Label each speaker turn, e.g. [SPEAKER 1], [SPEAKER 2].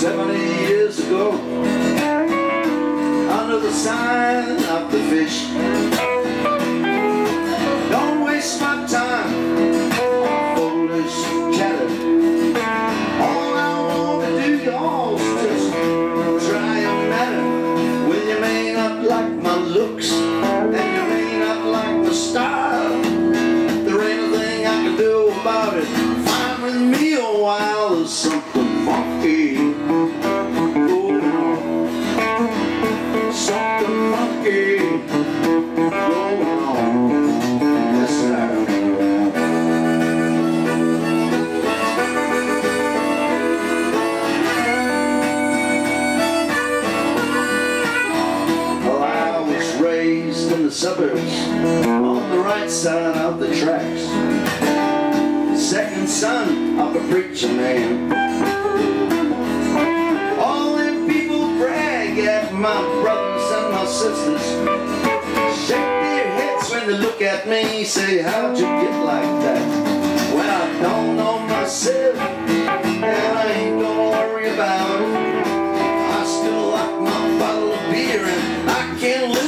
[SPEAKER 1] 70 years ago Under the sign of the fish. Don't waste my time Foolish chatter. All I want to do y'all's just Try matter. Well you may not like my looks And you may not like style. There ain't a thing I can do about it. With me a while something funky. Suburbs on the right side of the tracks. Second son of a preacher man. All them people brag at my brothers and my sisters. Shake their heads when they look at me, say, How'd you get like that? Well, I don't know myself, and I ain't gonna worry about it. I still like my bottle of beer, and I can't